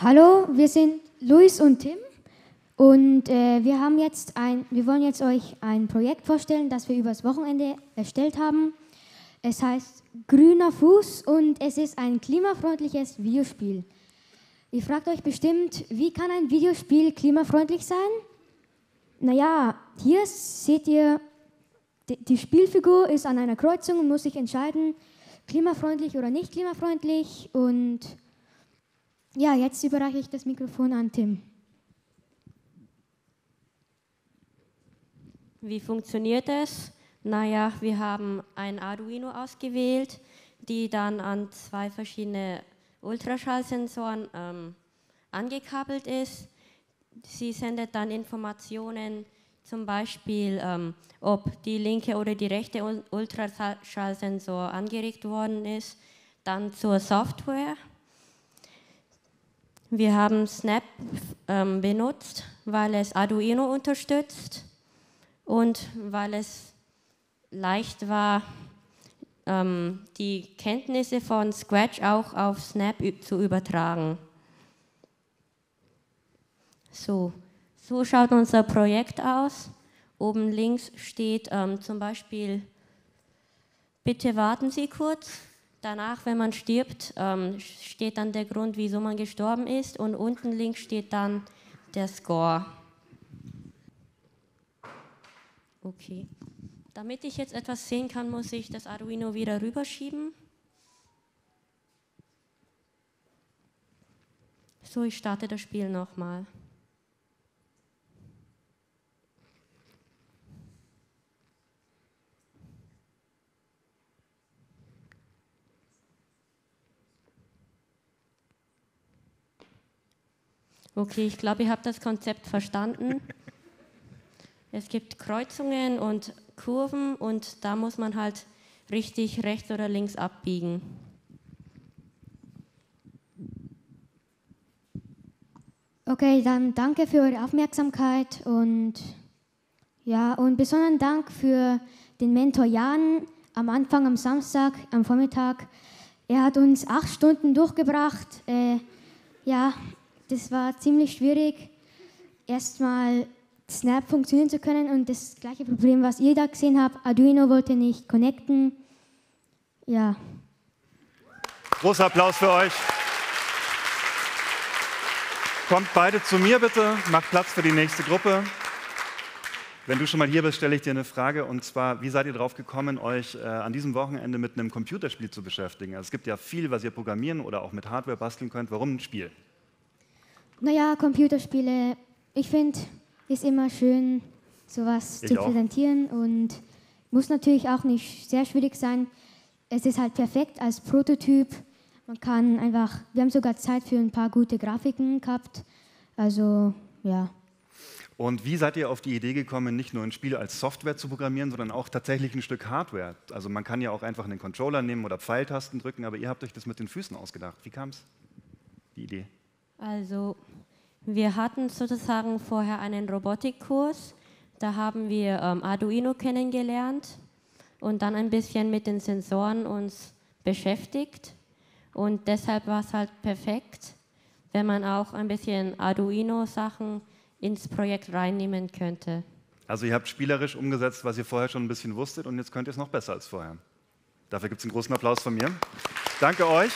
Hallo, wir sind Luis und Tim und äh, wir haben jetzt ein, wir wollen jetzt euch ein Projekt vorstellen, das wir übers Wochenende erstellt haben. Es heißt Grüner Fuß und es ist ein klimafreundliches Videospiel. Ihr fragt euch bestimmt, wie kann ein Videospiel klimafreundlich sein? Naja, hier seht ihr, die Spielfigur ist an einer Kreuzung und muss sich entscheiden, klimafreundlich oder nicht klimafreundlich und ja, jetzt überreiche ich das Mikrofon an Tim. Wie funktioniert es? Naja, wir haben ein Arduino ausgewählt, die dann an zwei verschiedene Ultraschallsensoren ähm, angekabelt ist. Sie sendet dann Informationen, zum Beispiel, ähm, ob die linke oder die rechte Ultraschallsensor angeregt worden ist, dann zur Software. Wir haben Snap ähm, benutzt, weil es Arduino unterstützt und weil es leicht war, ähm, die Kenntnisse von Scratch auch auf Snap zu übertragen. So, so schaut unser Projekt aus. Oben links steht ähm, zum Beispiel, bitte warten Sie kurz. Danach, wenn man stirbt, ähm, steht dann der Grund, wieso man gestorben ist. Und unten links steht dann der Score. Okay. Damit ich jetzt etwas sehen kann, muss ich das Arduino wieder rüberschieben. So, ich starte das Spiel nochmal. Okay, ich glaube, ihr habt das Konzept verstanden. Es gibt Kreuzungen und Kurven und da muss man halt richtig rechts oder links abbiegen. Okay, dann danke für eure Aufmerksamkeit und ja, und besonderen Dank für den Mentor Jan am Anfang am Samstag, am Vormittag. Er hat uns acht Stunden durchgebracht. Äh, ja, das war ziemlich schwierig, erstmal Snap funktionieren zu können und das gleiche Problem, was ihr da gesehen habt, Arduino wollte nicht connecten. Ja. Großer Applaus für euch. Kommt beide zu mir bitte, macht Platz für die nächste Gruppe. Wenn du schon mal hier bist, stelle ich dir eine Frage und zwar, wie seid ihr darauf gekommen, euch äh, an diesem Wochenende mit einem Computerspiel zu beschäftigen? Also es gibt ja viel, was ihr programmieren oder auch mit Hardware basteln könnt. Warum ein Spiel? Naja, Computerspiele, ich finde, ist immer schön, sowas ich zu auch. präsentieren und muss natürlich auch nicht sehr schwierig sein. Es ist halt perfekt als Prototyp. Man kann einfach, wir haben sogar Zeit für ein paar gute Grafiken gehabt. Also, ja. Und wie seid ihr auf die Idee gekommen, nicht nur ein Spiel als Software zu programmieren, sondern auch tatsächlich ein Stück Hardware? Also man kann ja auch einfach einen Controller nehmen oder Pfeiltasten drücken, aber ihr habt euch das mit den Füßen ausgedacht. Wie kam es, die Idee? Also wir hatten sozusagen vorher einen Robotikkurs. Da haben wir ähm, Arduino kennengelernt und dann ein bisschen mit den Sensoren uns beschäftigt. Und deshalb war es halt perfekt, wenn man auch ein bisschen Arduino-Sachen ins Projekt reinnehmen könnte. Also ihr habt spielerisch umgesetzt, was ihr vorher schon ein bisschen wusstet und jetzt könnt ihr es noch besser als vorher. Dafür gibt es einen großen Applaus von mir. Danke euch.